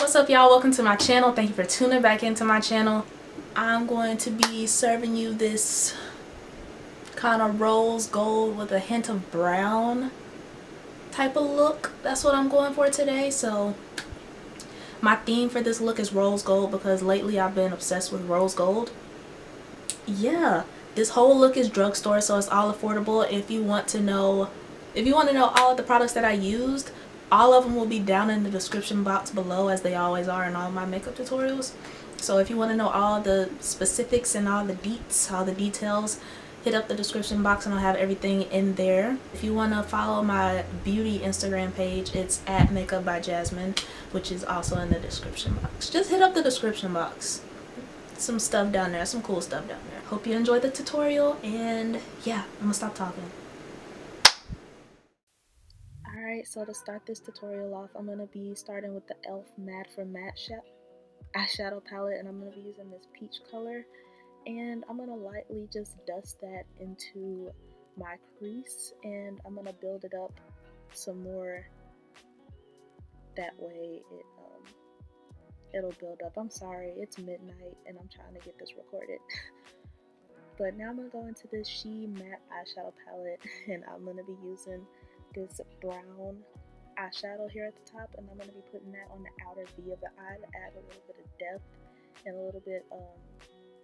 What's up y'all? Welcome to my channel. Thank you for tuning back into my channel. I'm going to be serving you this kind of rose gold with a hint of brown type of look. That's what I'm going for today. So my theme for this look is rose gold because lately I've been obsessed with rose gold. Yeah, this whole look is drugstore so it's all affordable. If you want to know if you want to know all of the products that I used, all of them will be down in the description box below as they always are in all my makeup tutorials. So if you want to know all the specifics and all the deets, all the details, hit up the description box and I'll have everything in there. If you want to follow my beauty Instagram page, it's at Makeup by Jazzmine, which is also in the description box. Just hit up the description box. Some stuff down there, some cool stuff down there. Hope you enjoyed the tutorial and yeah, I'm gonna stop talking. Alright, so to start this tutorial off, I'm going to be starting with the e.l.f. Mad for Matte eyeshadow palette and I'm going to be using this peach color and I'm going to lightly just dust that into my crease and I'm going to build it up some more that way it um, it'll build up. I'm sorry, it's midnight and I'm trying to get this recorded. but now I'm going to go into this She Matte eyeshadow palette and I'm going to be using this brown eyeshadow here at the top and I'm going to be putting that on the outer V of the eye to add a little bit of depth and a little bit um,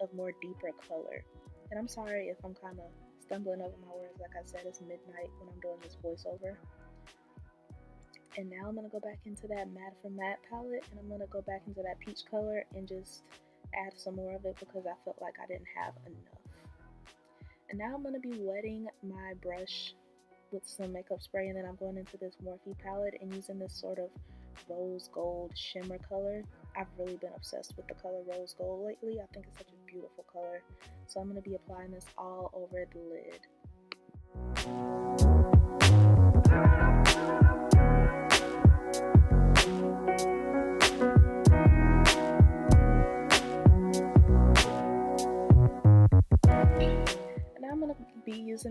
of more deeper color. And I'm sorry if I'm kind of stumbling over my words. Like I said, it's midnight when I'm doing this voiceover. And now I'm going to go back into that mad for matte palette and I'm going to go back into that peach color and just add some more of it because I felt like I didn't have enough. And now I'm going to be wetting my brush with some makeup spray and then I'm going into this Morphe palette and using this sort of rose gold shimmer color. I've really been obsessed with the color rose gold lately. I think it's such a beautiful color. So I'm going to be applying this all over the lid.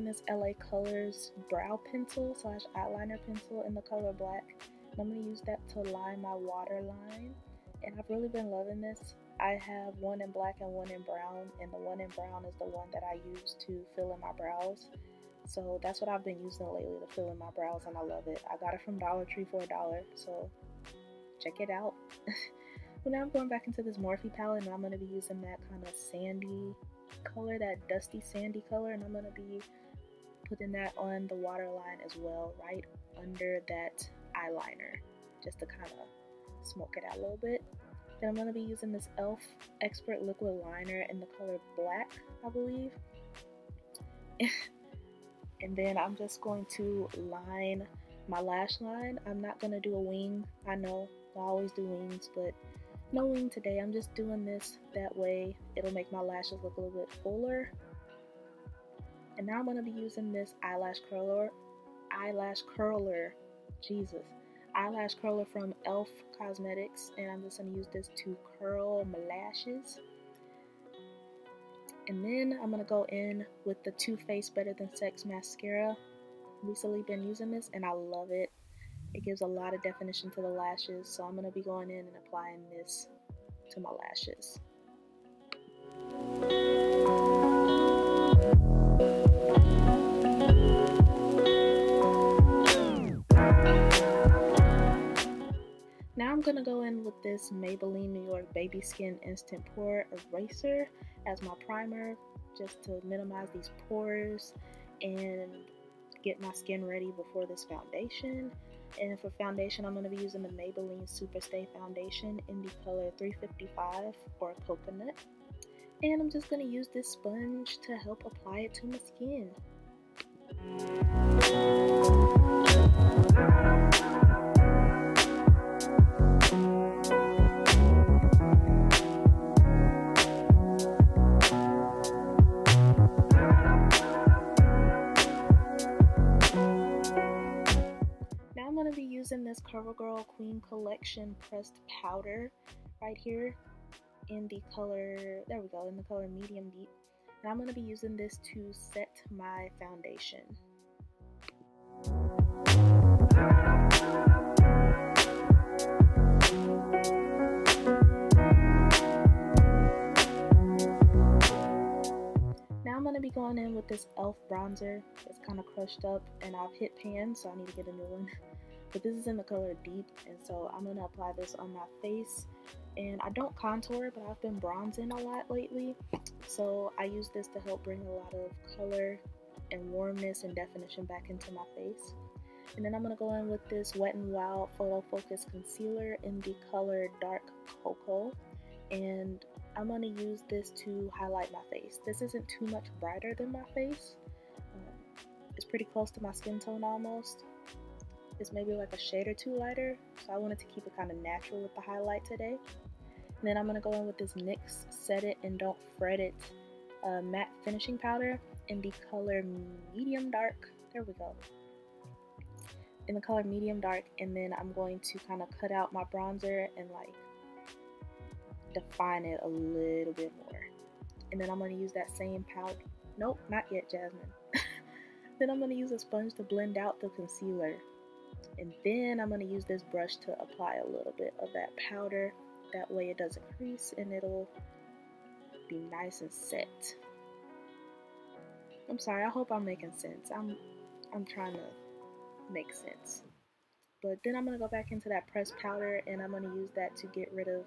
This LA Colors brow pencil slash eyeliner pencil in the color black. And I'm going to use that to line my waterline. And I've really been loving this. I have one in black and one in brown. And the one in brown is the one that I use to fill in my brows. So that's what I've been using lately to fill in my brows and I love it. I got it from Dollar Tree for a dollar. So check it out. but now I'm going back into this Morphe palette and I'm going to be using that kind of sandy color, that dusty sandy color, and I'm going to be putting that on the waterline as well, right under that eyeliner, just to kind of smoke it out a little bit. Then I'm going to be using this e.l.f. Expert Liquid Liner in the color black, I believe. and then I'm just going to line my lash line. I'm not going to do a wing. I know I always do wings, but no wing today. I'm just doing this that way. It'll make my lashes look a little bit fuller. And now I'm going to be using this eyelash curler. Eyelash curler. Jesus. Eyelash curler from e.l.f. Cosmetics. And I'm just going to use this to curl my lashes. And then I'm going to go in with the Too Faced Better Than Sex mascara. Recently been using this and I love it. It gives a lot of definition to the lashes, so I'm going to be going in and applying this to my lashes. To go in with this Maybelline New York Baby Skin Instant Pore Eraser as my primer just to minimize these pores and get my skin ready before this foundation. And for foundation, I'm going to be using the Maybelline Superstay Foundation in the color 355 or Coconut. And I'm just going to use this sponge to help apply it to my skin. CoverGirl Queen Collection Pressed Powder right here in the color, there we go, in the color Medium Deep. And I'm going to be using this to set my foundation. Now I'm going to be going in with this e.l.f. bronzer. It's kind of crushed up and I've hit pan, so I need to get a new one. But this is in the color Deep, and so I'm to apply this on my face. And I don't contour, but I've been bronzing a lot lately. So I use this to help bring a lot of color and warmness and definition back into my face. And then I'm to go in with this Wet n Wild Photo Focus Concealer in the color Dark Cocoa. And I'm to use this to highlight my face. This isn't too much brighter than my face. Um, it's pretty close to my skin tone almost. It's maybe like a shade or two lighter. So I wanted to keep it kind of natural with the highlight today. And then I'm going to go in with this NYX Set It and Don't Fret It uh, matte finishing powder in the color medium dark. There we go. In the color medium dark. And then I'm going to kind of cut out my bronzer and like define it a little bit more. And then I'm going to use that same powder. Nope, not yet, Jazzmine. then I'm going to use a sponge to blend out the concealer. And then I'm going to use this brush to apply a little bit of that powder. That way it doesn't crease and it'll be nice and set. I'm sorry, I hope I'm making sense. I'm I'm trying to make sense. But then I'm going to go back into that pressed powder and I'm going to use that to get rid of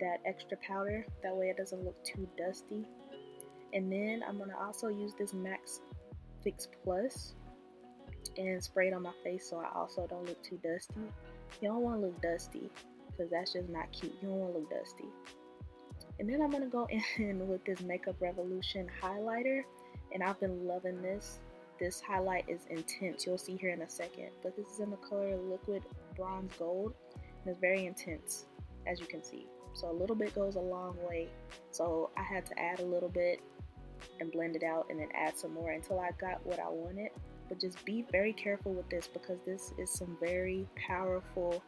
that extra powder. That way it doesn't look too dusty. And then I'm going to also use this MAC Fix Plus and spray it on my face so I also don't look too dusty. You don't want to look dusty because that's just not cute. You don't want to look dusty. And then I'm going to go in with this Makeup Revolution highlighter and I've been loving this. This highlight is intense. You'll see here in a second. But this is in the color Liquid Bronze Gold and it's very intense as you can see. So a little bit goes a long way. So I had to add a little bit and blend it out and then add some more until I got what I wanted. But just be very careful with this because this is some very powerful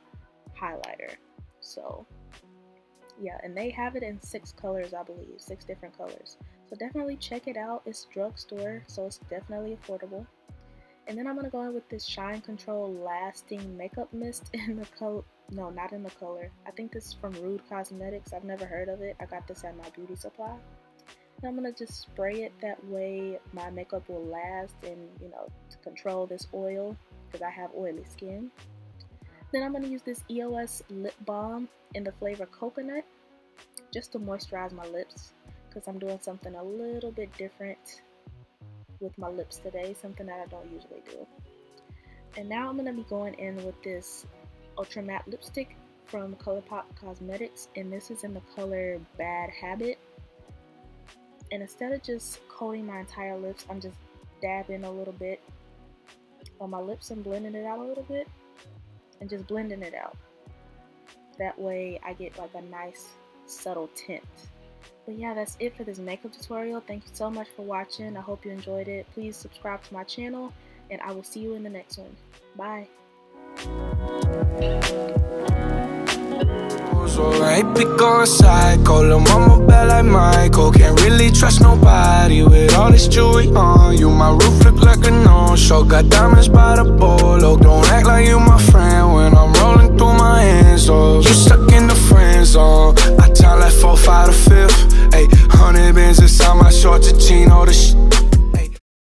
highlighter. So yeah, and they have it in six colors, I believe, six different colors. So definitely check it out. It's drugstore, so it's definitely affordable. And then I'm going to go in with this Shine Control Lasting Makeup Mist in the color no, not in the color. I think this is from Rude Cosmetics. I've never heard of it. I got this at my beauty supply. I'm to just spray it that way my makeup will last and, you know, to control this oil because I have oily skin. Then I'm to use this EOS lip balm in the flavor coconut just to moisturize my lips because I'm doing something a little bit different with my lips today, something that I don't usually do. And now I'm to be going in with this Ultra Matte Lipstick from ColourPop Cosmetics, and this is in the color Bad Habit. And instead of just coating my entire lips, I'm just dabbing a little bit on my lips and blending it out a little bit, and just blending it out. That way I get like a nice subtle tint. But yeah, that's it for this makeup tutorial. Thank you so much for watching. I hope you enjoyed it. Please subscribe to my channel, and I will see you in the next one. Bye. Alright, we going psycho. Lil' mama bad like Michael. Can't really trust nobody With all this jewelry on you. My roof look like a no-show. Got diamonds by the bolo. Don't act like you my friend When I'm rolling through my hands, oh You stuck in the friend zone. I time like 4, 5 to 5th Ayy, 100 bins inside my short Chino The